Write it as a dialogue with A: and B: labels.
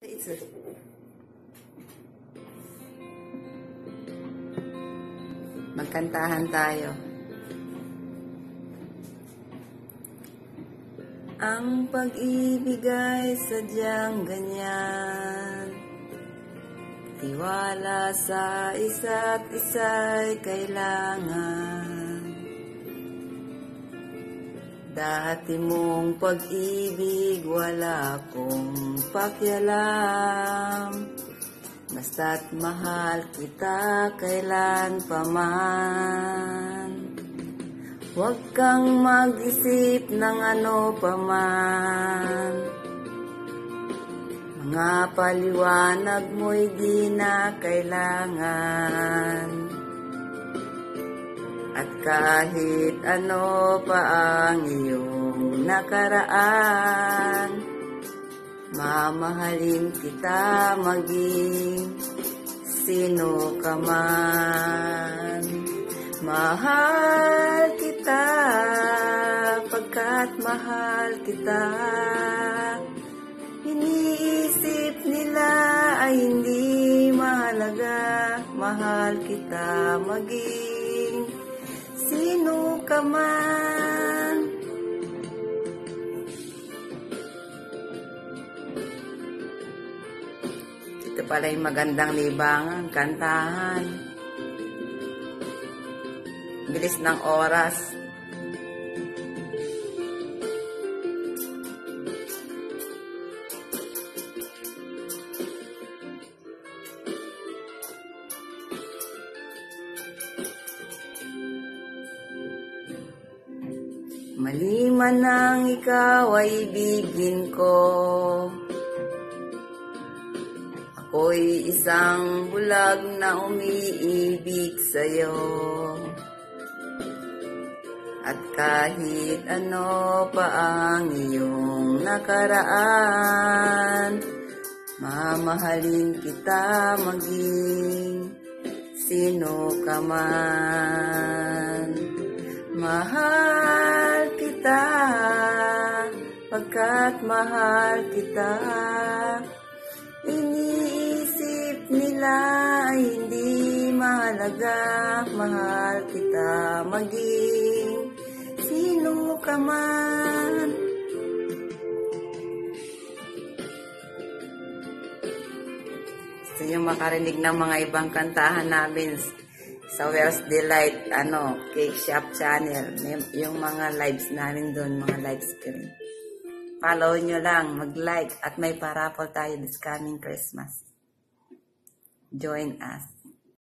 A: It's. Magkantahan tayo. Ang pag-ibig ay sadyang ganyan Tiwala sa isa't isa'y kailangan Dati mong pag-ibig wala kong pakialam. Basta't mahal kita kailan paman Huwag kang mag-isip ng ano paman Mga paliwanag mo'y di na kailangan At kahit ano pa ang iyong nakaraan Mamahalin kita maging sino ka man. Mahal kita pagkat mahal kita. Iniisip nila ay hindi mahalaga. Mahal kita maging ka man Ito pala yung magandang libangan, kantahan bilis ng oras. Maliman nang ikaw ay ibigin ko. Ako'y isang bulag na umiibig sa'yo. At kahit ano pa ang iyong nakaraan Mamahalin kita maging sino ka man. Mahal pagkat mahal kita Iniisip nila ay hindi mahalaga Mahal kita maging sino ka man Gusto nyo makarinig ng mga ibang kantahan namin sa Wells Delight, ano, Cake Shop Channel. Yung mga lives namin doon, mga live stream. Follow nyo lang, mag-like, at may parapol tayo this coming Christmas. Join us.